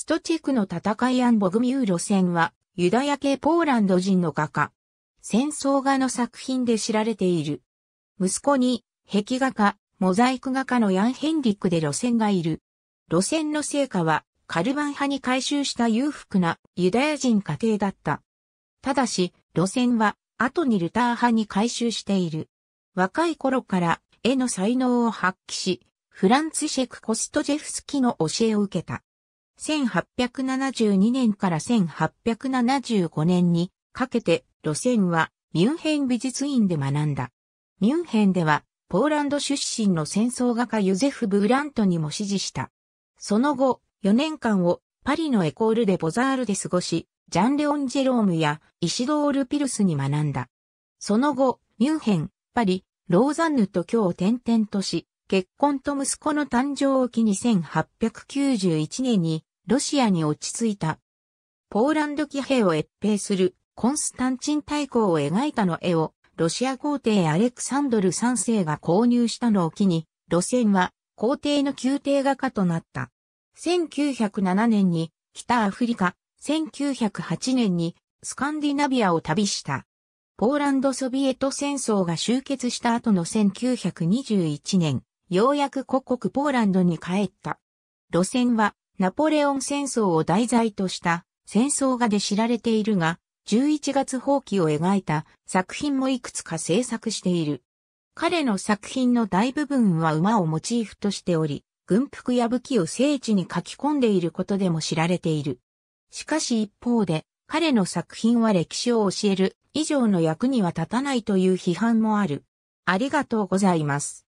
ストチェクの戦いアンボグミュー路線は、ユダヤ系ポーランド人の画家。戦争画の作品で知られている。息子に、壁画家、モザイク画家のヤン・ヘンリックで路線がいる。路線の成果は、カルバン派に改修した裕福なユダヤ人家庭だった。ただし、路線は、後にルター派に改修している。若い頃から絵の才能を発揮し、フランツシェク・コストジェフスキの教えを受けた。1872年から1875年にかけて路線はミュンヘン美術院で学んだ。ミュンヘンではポーランド出身の戦争画家ユゼフ・ブーラントにも指示した。その後、4年間をパリのエコールでボザールで過ごし、ジャン・レオン・ジェロームやイシドール・ピルスに学んだ。その後、ミュンヘン、パリ、ローザンヌと今日転々とし、結婚と息子の誕生を機に1891年にロシアに落ち着いた。ポーランド騎兵を越兵するコンスタンチン大公を描いたの絵をロシア皇帝アレクサンドル3世が購入したのを機に、路線は皇帝の宮廷画家となった。1907年に北アフリカ、1908年にスカンディナビアを旅した。ポーランドソビエト戦争が終結した後の1921年、ようやく故国ポーランドに帰った。路線はナポレオン戦争を題材とした戦争画で知られているが、11月放棄を描いた作品もいくつか制作している。彼の作品の大部分は馬をモチーフとしており、軍服や武器を聖地に書き込んでいることでも知られている。しかし一方で、彼の作品は歴史を教える以上の役には立たないという批判もある。ありがとうございます。